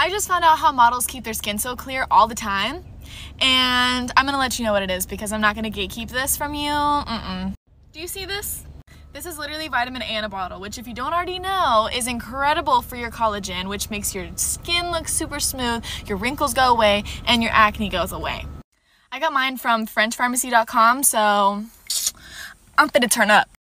I just found out how models keep their skin so clear all the time. And I'm gonna let you know what it is because I'm not gonna gatekeep this from you. Mm-mm. Do you see this? This is literally vitamin A in a bottle, which if you don't already know, is incredible for your collagen, which makes your skin look super smooth, your wrinkles go away, and your acne goes away. I got mine from FrenchPharmacy.com, so I'm gonna turn up.